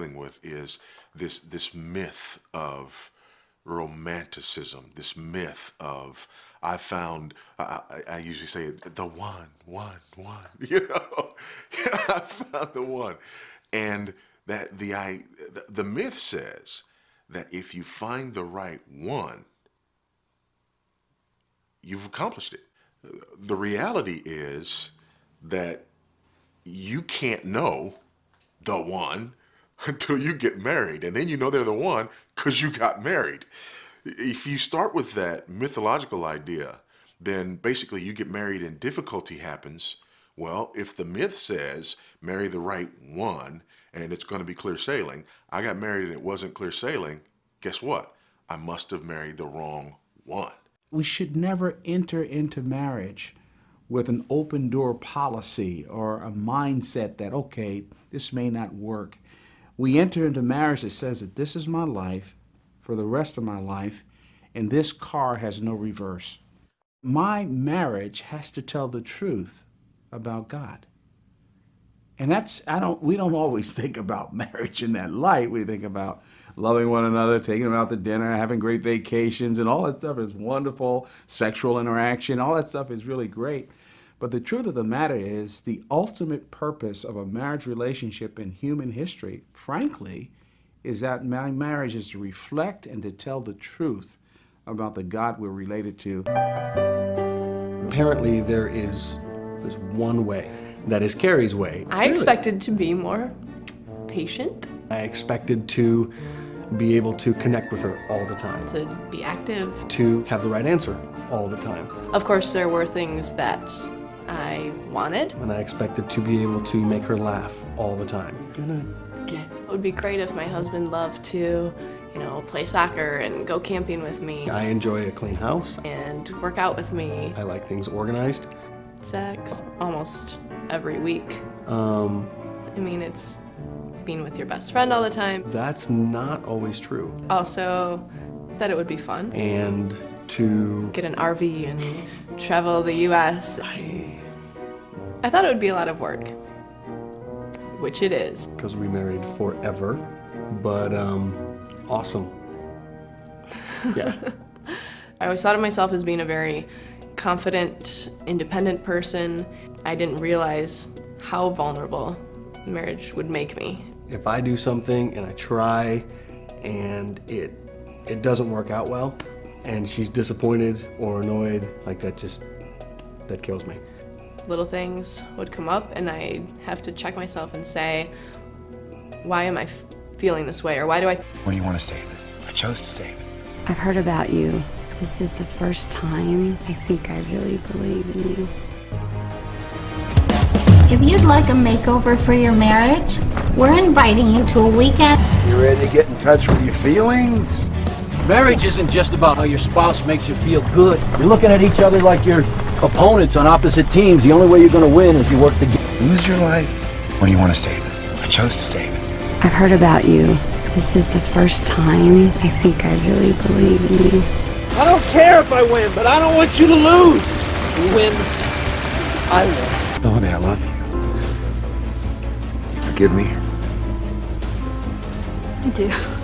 dealing with is this this myth of romanticism, this myth of I found I, I, usually say it the one, one, one. You know, I found the one, and that the I the myth says that if you find the right one, you've accomplished it. The reality is that you can't know the one until you get married. And then you know they're the one because you got married. If you start with that mythological idea, then basically you get married and difficulty happens. Well, if the myth says marry the right one and it's going to be clear sailing, I got married and it wasn't clear sailing, guess what? I must have married the wrong one. We should never enter into marriage with an open door policy or a mindset that, okay, this may not work. We enter into marriage that says that this is my life for the rest of my life, and this car has no reverse. My marriage has to tell the truth about God. And that's, I don't, we don't always think about marriage in that light. We think about loving one another, taking them out to dinner, having great vacations, and all that stuff is wonderful. Sexual interaction, all that stuff is really great. But the truth of the matter is, the ultimate purpose of a marriage relationship in human history, frankly, is that my marriage is to reflect and to tell the truth about the God we're related to. Apparently, there is there's one way. That is Carrie's way. I expected to be more patient. I expected to be able to connect with her all the time. To be active. To have the right answer all the time. Of course, there were things that I wanted. And I expected to be able to make her laugh all the time. Gonna get. It would be great if my husband loved to, you know, play soccer and go camping with me. I enjoy a clean house. And work out with me. I like things organized. Sex almost every week. Um, I mean, it's being with your best friend all the time. That's not always true. Also, that it would be fun. And to get an RV and travel the US. I, I thought it would be a lot of work, which it is. Because we married forever, but um, awesome. Yeah. I always thought of myself as being a very confident, independent person. I didn't realize how vulnerable marriage would make me. If I do something and I try and it it doesn't work out well and she's disappointed or annoyed, like that just that kills me. Little things would come up and I'd have to check myself and say, why am I feeling this way or why do I What do you want to save it? I chose to save it. I've heard about you. This is the first time I think I really believe in you. If you'd like a makeover for your marriage, we're inviting you to a weekend. You ready to get in touch with your feelings? Marriage isn't just about how your spouse makes you feel good. You're looking at each other like you're opponents on opposite teams. The only way you're going to win is you work together. Lose your life? What do you want to save it? I chose to save it. I've heard about you. This is the first time I think I really believe in you. I don't care if I win, but I don't want you to lose. You win, I win. Melanie, I love you. You forgive me? I do.